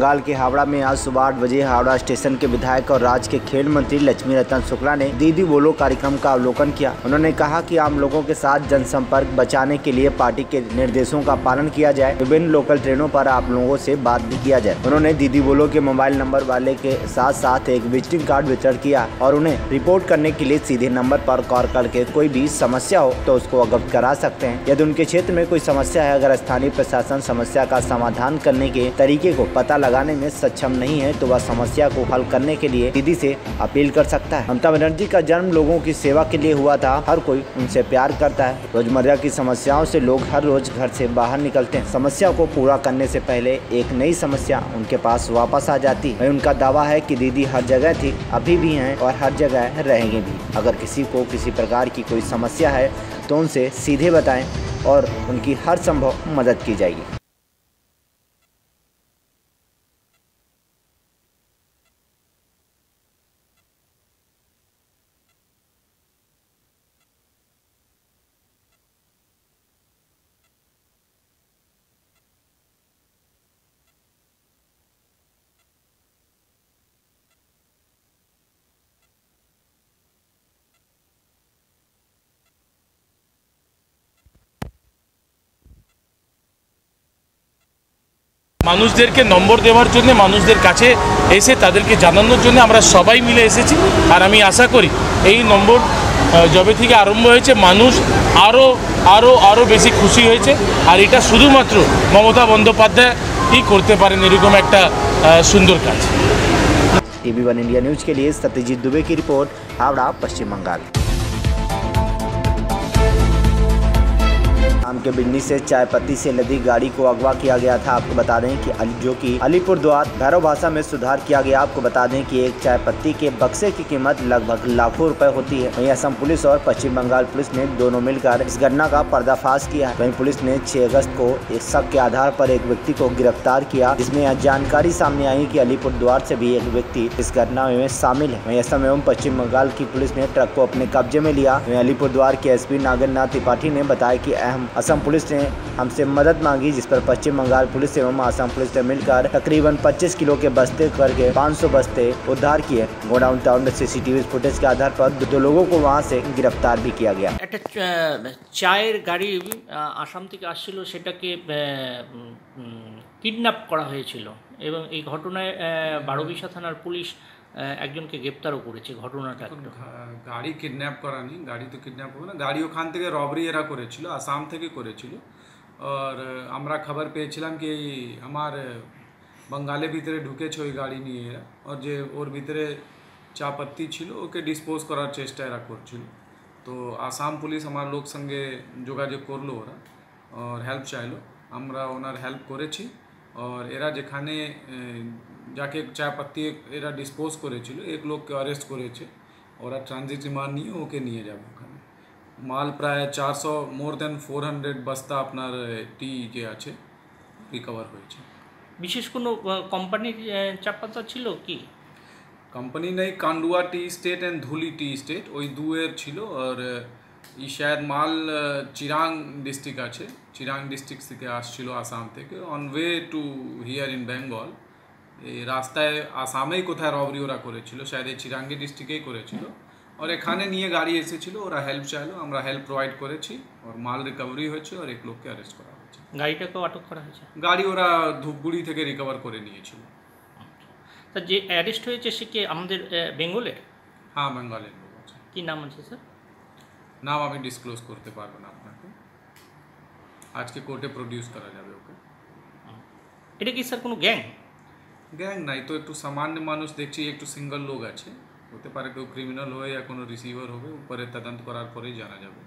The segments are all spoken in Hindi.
बंगाल के हावड़ा में आज सुबह आठ बजे हावड़ा स्टेशन के विधायक और राज्य के खेल मंत्री लक्ष्मी रतन शुक्ला ने दीदी बोलो कार्यक्रम का अवलोकन किया। उन्होंने कहा कि आम लोगों के साथ जनसंपर्क बचाने के लिए पार्टी के निर्देशों का पालन किया जाए, विभिन्न लोकल ट्रेनों पर आप लोगों से बात भी किया जाए। उन्होंने दीदी बोलो के मोबाइल नंबर वाले के साथ साथ एक विजिटिंग कार्ड वितरण किया और उन्हें रिपोर्ट करने के लिए सीधे नंबर पर कॉल करके कोई भी समस्या हो तो उसको अवगत करा सकते हैं। यदि उनके क्षेत्र में कोई समस्या है, अगर स्थानीय प्रशासन समस्या का समाधान करने के तरीके को पता लगाने में सक्षम नहीं है तो वह समस्या को हल करने के लिए दीदी से अपील कर सकता है। ममता बनर्जी का जन्म लोगों की सेवा के लिए हुआ था। हर कोई उनसे प्यार करता है। रोज़मर्रा की समस्याओं से लोग हर रोज घर से बाहर निकलते हैं। समस्या को पूरा करने से पहले एक नई समस्या उनके पास वापस आ जाती है। उनका दावा है कि दीदी हर जगह थी, अभी भी हैं और हर जगह रहेंगे भी। अगर किसी को किसी प्रकार की कोई समस्या है तो उनसे सीधे बताएँ और उनकी हर संभव मदद की जाएगी। মানুষদেরকে নম্বর দেওয়ার জন্য মানুষদের কাছে এসে তাদেরকে জানানোর জন্য আমরা সবাই মিলে এসেছি আর আমি আশা করি এই নম্বর আহ, যবে থেকে আরম্ভ হয়েছে মানুষ আরও আরও আরও বেশি খুশি হয়েছে আর এটা শুধুমাত্র মমতা বন্দ্যোপাধ্যায়ই করতে পারেন এরকম একটা আহ, সুন্দর কাজ टीवी वन इंडिया न्यूज के लिए सत्यजीत दुबे की रिपोर्ट हावड़ा पश्चिम बंगाल आम के बिजनी से चाय पत्ती से लदी गाड़ी को अगवा किया गया था। आपको बता दें कि जो कि अलीपुर द्वार, भैरव भाषा में सुधार किया गया। आपको बता दें कि एक चाय पत्ती के बक्से की कीमत लगभग लाखों रुपए होती है। वहीं असम पुलिस और पश्चिम बंगाल पुलिस ने दोनों मिलकर इस घटना का पर्दाफाश किया है। वहीं पुलिस ने 6 अगस्त को एक शक के आधार पर एक व्यक्ति को गिरफ़्तार किया, जिसमें यह जानकारी सामने आई कि अलीपुर द्वार से भी एक व्यक्ति इस घटना में शामिल है। वहीं असम एवं पश्चिम बंगाल की पुलिस ने ट्रक को अपने कब्जे में लिया। वहीं अलीपुर द्वार के एसपी नागेंद्र त्रिपाठी ने बताया कि अहम असम पुलिस ने हमसे मदद मांगी जिस पर पश्चिम बंगाल पुलिस एवं असम पुलिस ने मिलकर तकरीबन 25 किलो के बस्ते करके 500 बस्ते उद्धार किए गोडाउन टाउन में सीसीटीवी फुटेज के आधार पर दो लोगों को वहां से गिरफ्तार भी किया गया একটা চা- চায়ের গাড়ি আহ, আসাম থেকে আসছিল সেটাকে কিডন্যাপ করা হয়েছিল এবং এই ঘটনায় আহ, বারোবিশা থানার পুলিশ আহ, একজনকে গ্রেপ্তারও করেছে ঘটনাটা গাড়ি কিডন্যাপ করা নেই গাড়ি তো কিডন্যাপ হবে না। গাড়ি ওখান থেকে রবরি এরা করেছিল আসাম থেকে করেছিল। আর আমরা খবর পেয়েছিলাম কি এই আমার আহ, বাঙ্গালের ভিতরে ঢুকেছে ওই গাড়ি নিয়ে এরা। আর যে ওর ভিতরে চা পাত্তি ছিল ওকে ডিসপোজ করার চেষ্টা এরা করছিল। তো আসাম পুলিশ আমার লোক সঙ্গে যোগাযোগ করল ওরা আর হেল্প চাইলো। আমরা ওনার হেল্প করেছি। আর এরা যেখানে যাকে চা পাত্তি এরা ডিসপোজ করেছিল এক লোককে অ্যারেস্ট করেছে। ওরা ট্রানজিট রিমান্ড নিয়ে ওকে নিয়ে যাবে ওখানে। মাল প্রায় চারশো মোর দেন ফোর হান্ড্রেড বস্তা আপনার টি যে আছে রিকভার হয়েছে। বিশেষ কোনো কোম্পানির আহ, চাপাতা ছিল কি? কোম্পানি নেই কান্ডুয়া টি স্টেট অ্যান্ড ধুলি টি স্টেট ওই দুয়ের ছিল। আর ই শায়দ মাল চিরাং ডিস্ট্রিক্ট আছে। চিরাং ডিস্ট্রিক্ট থেকে আসছিল আসাম থেকে। On way to here in Bengal রাস্তায় আসামেই কোথায় রবরি ওরা করেছিল শায়দ এই চিরাঙ্গি ডিস্ট্রিক্টেই করেছিল। আর এখানে নিয়ে গাড়ি এসেছিল ওরা হেল্প চাইলো আমরা হেল্প প্রোভাইড করেছি আর মাল রিকভারি হয়েছে আর এক লোককে অ্যারেস্ট করা হয়েছে। গাড়িটাকেও আটক করা হয়েছে? গাড়ি ওরা ধূপগুড়ি থেকে রিকভার করে নিয়েছিল। তা যে অ্যারেস্ট হয়েছে সে কি আমাদের বেঙ্গলের? হ্যাঁ বেঙ্গলের লোক আছে। কি নাম আছে স্যার নাম আমি ডিসক্লোজ করতে পারব না আপনাকে। আজকে কোর্টে প্রডিউস করা যাবে ওকে। এটা কি স্যার কোনো গ্যাং গ্যাং নাই তো একটু সামান্য মানুষ দেখছি একটু সিঙ্গল লোক আছে হতে পারে কেউ ক্রিমিনাল হয়ে या কোনো রিসিভার হবে উপরে তদন্ত করার পরেই জানা যাবে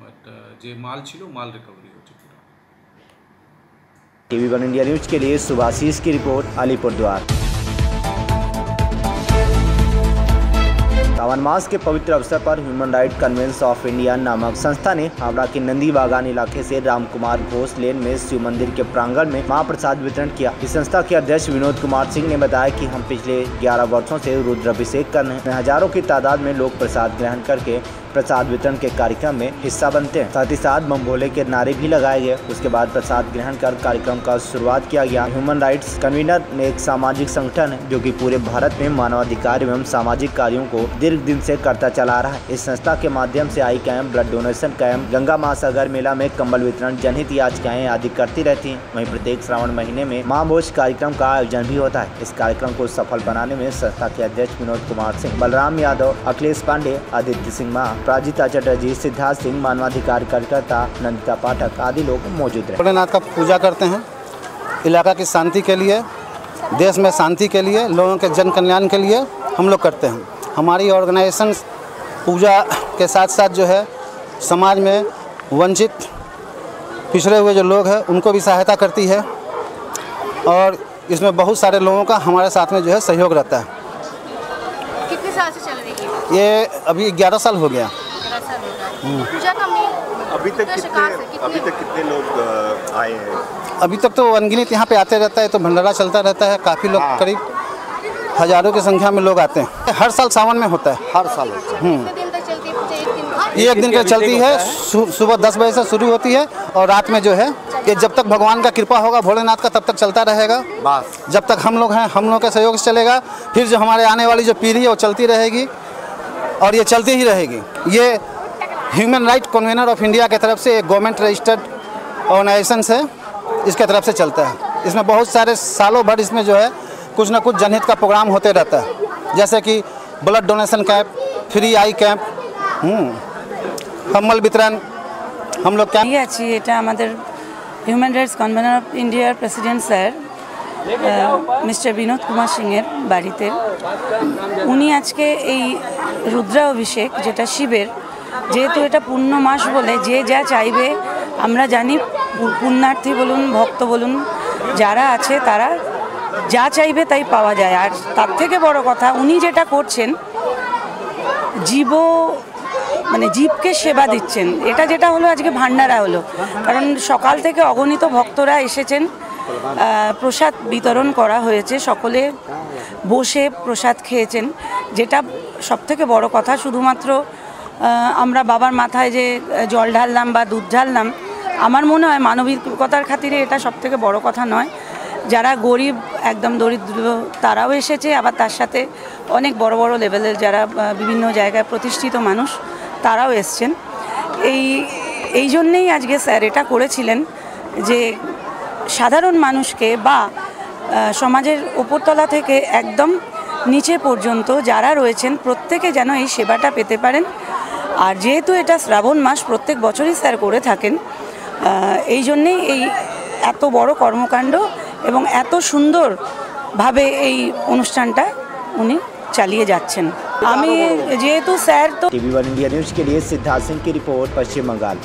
বাট যে মাল ছিল মাল রিকভারি হচ্ছে পুরো टीवी वन इंडिया न्यूज के लिए सुभाषीष की रिपोर्ट अलीपुर द्वार सावन मास के पवित्र अवसर पर human right convenes of India नामक संस्था ने हावड़ा के नंदी बागान इलाके से रामकुमार घोष लेन में शिव मंदिर के प्रांगण में महाप्रसाद वितरण किया। इस संस्था के अध्यक्ष विनोद कुमार सिंह ने बताया कि हम पिछले 11 वर्षों से रुद्राभिषेक कर रहे हज़ारों की तादाद में लोग प्रसाद ग्रहण करके प्रसाद वितरण के कार्यक्रम में हिस्सा बनते हैं। साथ ही साथ बम के नारे भी लगाए गए। उसके बाद प्रसाद ग्रहण कर कार्यक्रम का शुरुआत किया गया। ह्यूमन राइट्स कन्वीनर ने एक सामाजिक संगठन है जो कि पूरे भारत में मानवाधिकार एवं सामाजिक कार्यो को दीर्घ दिन ऐसी करता चला रहा है। इस संस्था के माध्यम ऐसी eye camp, blood donation camp, Ganga महासागर मेला में कम्बल वितरण, जनहित याचिकाएँ आदि करती रहती है। वही प्रत्येक श्रावण महीने में माँ भोज कार्यक्रम का आयोजन भी होता है। इस कार्यक्रम को सफल बनाने में संस्था के अध्यक्ष विनोद कुमार सिंह, बलराम यादव, अखिलेश पांडे, आदित्य सिंह मा प्राजिता चटर्जी, सिद्धार्थ सिंह, मानवाधिकार कार्यकर्ता नंदिता पाठक आदि लोग मौजूद रहे। भोलेनाथ का पूजा करते हैं। इलाका की शांति के लिए, देश में शांति के लिए, लोगों के जन कल्याण के लिए हम लोग करते हैं। हमारी ऑर्गेनाइजेशन पूजा के साथ साथ जो है, समाज में वंचित, पिछड़े हुए जो लोग हैं, उनको भी सहायता करती है। और इसमें बहुत सारे लोगों का हमारे साथ में जो है सहयोग रहता है। साल से चल रही है? ये अभी ग्यारह साल हो गया। तेरह साल हो गया। पूजा का अभी तक? कितने अभी तक कितने लोग आए हैं? अभी तक तो अनगिनत यहाँ पे आते रहता है तो भंडारा चलता रहता है काफ़ी लोग करीब हज़ारों की संख्या में लोग आते हैं। हर साल सावन में होता है। हर साल होता है। कितने दिन तक चलती है पूजा? एक दिन का? ये एक दिन चलती है सुबह दस बजे से शुरू होती है और रात में जो है ये जब तक भगवान का कृपा होगा भोलेनाथ का तब तक चलता रहेगा बस जब तक हम लोग हैं हम लोग के सहयोग से चलेगा फिर जो हमारे आने वाली जो पीढ़ी है वो चलती रहेगी और ये चलती ही रहेगी ये human right convenor of India की तरफ से एक गवर्नमेंट रजिस्टर्ड ऑर्गेनाइजेशन है इसके तरफ से चलता है इसमें बहुत सारे सालों भर इसमें जो है कुछ ना कुछ जनहित का प्रोग्राम होते रहता है जैसे कि blood donation camp free eye camp कम्बल वितरण हम लोग कैंप ঠিক আছি এটা আমাদের হিউম্যান রাইটস কনভেনর অফ ইন্ডিয়ার president sir mister Binod Kumar সিংয়ের বাড়িতে। উনি আজকে এই রুদ্রা অভিষেক যেটা শিবের, যেহেতু এটা পূর্ণ মাস বলে, যে যা চাইবে, আমরা জানি, পুণ্যার্থী বলুন, ভক্ত বলুন, যারা আছে তারা যা চাইবে তাই পাওয়া যায়। আর তার থেকে বড় কথা, উনি যেটা করছেন, জীব মানে জীবকে সেবা দিচ্ছেন। এটা যেটা হলো, আজকে ভান্ডারা হলো। কারণ সকাল থেকে অগণিত ভক্তরা এসেছেন। প্রসাদ বিতরণ করা হয়েছে। সকলে বসে প্রসাদ খেয়েছেন। যেটা সবথেকে বড় কথা, শুধুমাত্র আমরা বাবার মাথায় যে জল ঢাললাম বা দুধ ঢাললাম, আমার মনে হয় মানবিকতার খাতিরে এটা সবথেকে বড় কথা নয়। যারা গরিব, একদম দরিদ্র, তারাও এসেছে। আবার তার সাথে অনেক বড় বড় লেভেলের যারা বিভিন্ন জায়গায় প্রতিষ্ঠিত মানুষ তারাও এসছেন। এই এই জন্যেই আজকে স্যার এটা করেছিলেন যে সাধারণ মানুষকে বা সমাজের ওপরতলা থেকে একদম নিচে পর্যন্ত যারা রয়েছেন প্রত্যেকে যেন এই সেবাটা পেতে পারেন। আর যেহেতু এটা শ্রাবণ মাস, প্রত্যেক বছরই স্যার করে থাকেন এই জন্যেই এই এত বড় কর্মকাণ্ড এবং এত সুন্দরভাবে এই অনুষ্ঠানটা উনি চালিয়ে যাচ্ছেন। हमें ये तो सैर तो टीवी वन इंडिया न्यूज़ के लिए सिद्धार्थ सिंह की रिपोर्ट, पश्चिम बंगाल।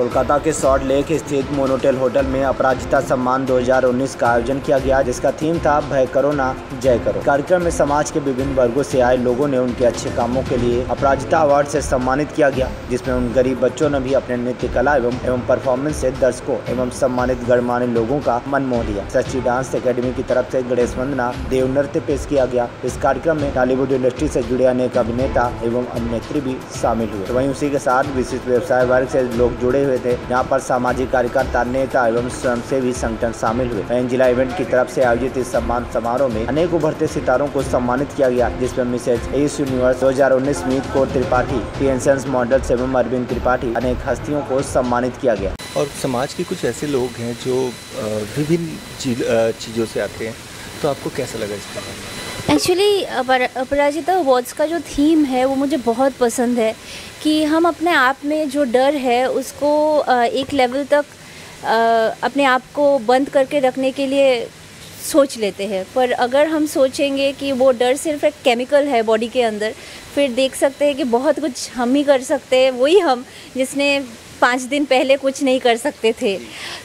कोलकाता के सॉल्ट लेक स्थित मोनोटेल होटल में अपराजिता सम्मान 2019 का आयोजन किया गया, जिसका थीम था, भय करो ना, जय करो. कार्यक्रम में समाज के विभिन्न वर्गों से आए लोगों ने उनके अच्छे कामों के लिए अपराजिता अवार्ड से सम्मानित किया गया, जिसमें उन गरीब बच्चों ने भी अपने नृत्य, कला एवं एवं परफॉर्मेंस से दर्शकों एवं सम्मानित गणमान्य लोगों का मन मोह लिया। सची डांस अकेडमी की तरफ़ से गणेश वंदना देव नृत्य पेश किया गया। इस कार्यक्रम में टॉलीवुड इंडस्ट्री से जुड़े अनेक अभिनेता एवं अभिनेत्री भी शामिल हुए। तो वहीं उसी के साथ विशिष्ट व्यवसाय वर्ग से लोग जुड़े हुए थे। यहाँ पर सामाजिक कार्यकर्ता, नेता एवं स्वयंसेवी संगठन शामिल हुए। वहीं जिला इवेंट की तरफ़ ऐसी आयोजित इस सम्मान समारोह में अनेक उभरते सितारों को सम्मानित किया गया, जिसमें mrs S universe 2019 Meet Kaur Tripathi models एवं अरविंद त्रिपाठी अनेक हस्तियों को सम्मानित किया गया। और समाज के कुछ ऐसे लोग हैं जो विभिन्न चीज़ों से आते हैं। तो आपको कैसा लगा इस बारे में? एक्चुअली अपराजिता अवार्ड्स का जो थीम है, वो मुझे बहुत पसंद है कि हम अपने आप में जो डर है, उसको एक लेवल तक अपने आप को बंद करके रखने के लिए सोच लेते हैं। पर अगर हम सोचेंगे कि वो डर सिर्फ़ एक केमिकल है बॉडी के अंदर, फिर देख सकते हैं कि बहुत कुछ हम ही कर सकते हैं, वही हम जिसने पाँच दिन पहले कुछ नहीं कर सकते थे।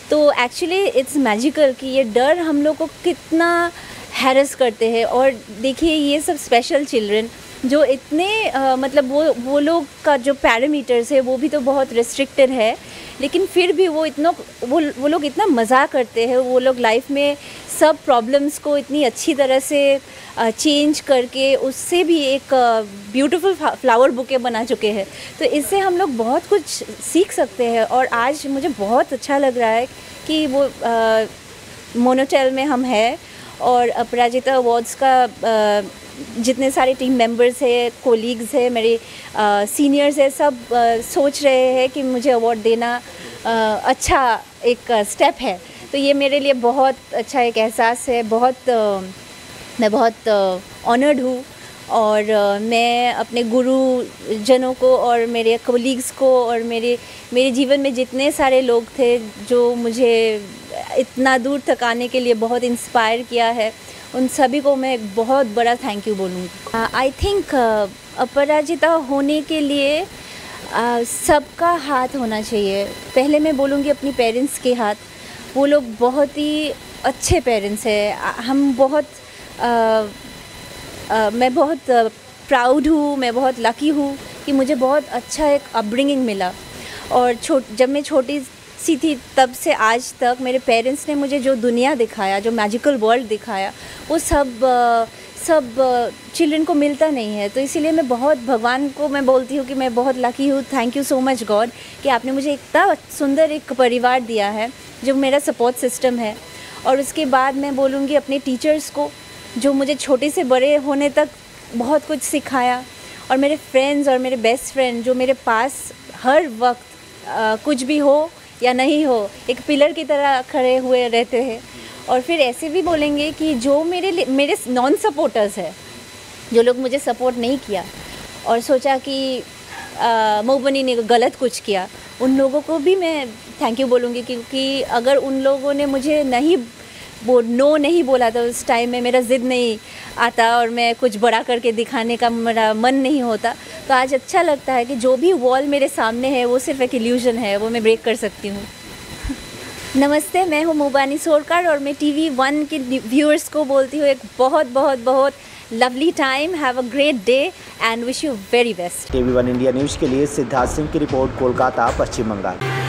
तो एक्चुअली इट्स मैजिकल कि ये डर हम लोग को कितना हैरस करते हैं और देखिए ये सब स्पेशल चिल्ड्रन जो इतने अ, मतलब वो वो लोग का जो पैरामीटर्स है वो भी तो बहुत रिस्ट्रिक्टेड है लेकिन फिर भी वो इतना वो वो लोग इतना मज़ा करते हैं वो लोग लाइफ में सब प्रॉब्लम्स को इतनी अच्छी तरह से चेंज करके उससे भी एक ब्यूटीफुल फ्लावर बुके बना चुके हैं। तो इससे हम लोग बहुत कुछ सीख सकते हैं और आज मुझे बहुत अच्छा लग रहा है कि वो मोनोटेल में हम हैं और अपराजिता अवार्ड्स का जितने सारे टीम मेंबर्स है कोलीग्स है, मेरे सीनियर्स है, सब सोच रहे हैं कि मुझे अवार्ड देना अच्छा एक स्टेप है। तो ये मेरे लिए बहुत अच्छा एक एहसास है, बहुत मैं बहुत ऑनर्ड हूँ। और मैं अपने गुरु जनों को और मेरे कोलीग्स को और मेरे मेरे जीवन में जितने सारे लोग थे जो मुझे इतना दूर तक आने के लिए बहुत इंस्पायर किया है, उन सभी को मैं एक बहुत बड़ा थैंक यू बोलूँगी। आई थिंक अपराजिता होने के लिए सबका हाथ होना चाहिए। पहले मैं बोलूँगी अपनी पेरेंट्स के हाथ। वो लोग बहुत ही अच्छे पेरेंट्स हैं। हम बहुत मैं बहुत प्राउड हूँ, मैं बहुत लकी हूँ कि मुझे बहुत अच्छा एक अपब्रिंगिंग मिला। और छोट, जब मैं छोटी सी थी, तब से आज तक मेरे पेरेंट्स ने मुझे जो दुनिया दिखाया, जो मैजिकल वर्ल्ड दिखाया, वो सब सब चिल्ड्रन को मिलता नहीं है। तो इसीलिए मैं बहुत, भगवान को मैं बोलती हूँ कि मैं बहुत लकी हूँ। Thank you so much God कि आपने मुझे इतना सुंदर एक परिवार दिया है, जो मेरा सपोर्ट सिस्टम है। और उसके बाद मैं बोलूँगी अपने टीचर्स को जो मुझे छोटे से बड़े होने तक बहुत कुछ सिखाया। और मेरे फ्रेंड्स और मेरे बेस्ट फ्रेंड जो मेरे पास हर वक्त अ, कुछ भी हो या नहीं हो एक पिलर की तरह खड़े हुए रहते हैं। और फिर ऐसे भी बोलेंगे कि जो मेरे मेरे नॉन सपोर्टर्स है जो लोग मुझे सपोर्ट नहीं किया और सोचा कि मोबनी ने गलत कुछ किया उन लोगों को भी मैं थैंक यू बोलूँगी क्योंकि अगर उन लोगों ने मुझे नहीं वो नो नहीं बोला था उस टाइम में, मेरा ज़िद नहीं आता और मैं कुछ बड़ा करके दिखाने का मेरा मन नहीं होता। तो आज अच्छा लगता है कि जो भी वॉल मेरे सामने है, वो सिर्फ़ एक इल्यूजन है, वो मैं ब्रेक कर सकती हूँ। नमस्ते, मैं हूँ मोबानी सोरकर और मैं टीवी वन के व्यूअर्स को बोलती हूँ, एक बहुत बहुत बहुत lovely time have a great day and wish you very best TV one India news के लिए सिद्धार्थ सिंह की रिपोर्ट कोलकाता, पश्चिम बंगाल।